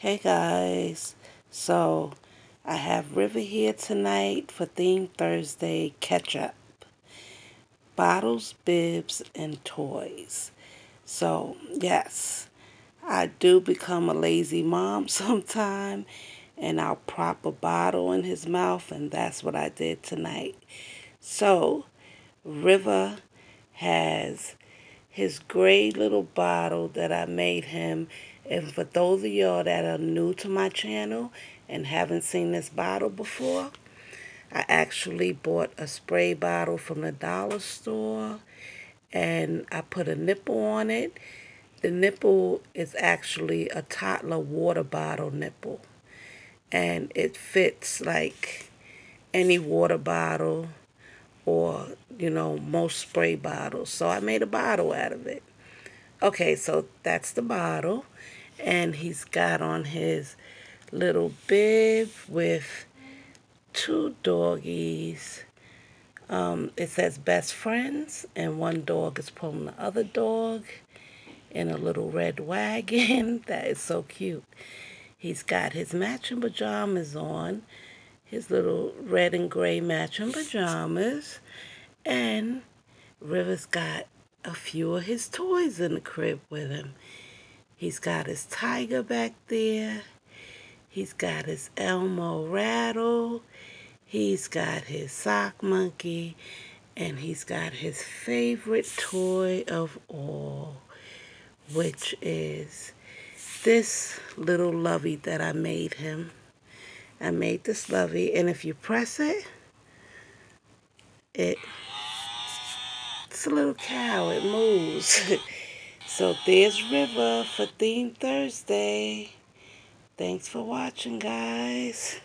Hey guys, so I have River here tonight for Theme Thursday catch up. Bottles, bibs, and toys. So, yes, I do become a lazy mom sometime and I'll prop a bottle in his mouth and that's what I did tonight. So, River has his gray little bottle that I made him and for those of y'all that are new to my channel and haven't seen this bottle before, I actually bought a spray bottle from the dollar store and I put a nipple on it. The nipple is actually a toddler water bottle nipple and it fits like any water bottle or, you know, most spray bottles. So I made a bottle out of it. Okay, so that's the bottle and he's got on his little bib with two doggies. Um, it says best friends, and one dog is pulling the other dog in a little red wagon. that is so cute. He's got his matching pajamas on, his little red and gray matching pajamas, and River's got a few of his toys in the crib with him. He's got his tiger back there. He's got his Elmo rattle. He's got his sock monkey. And he's got his favorite toy of all, which is this little lovey that I made him. I made this lovey, and if you press it, it it's a little cow. It moves. So there's River for Theme Thursday. Thanks for watching, guys.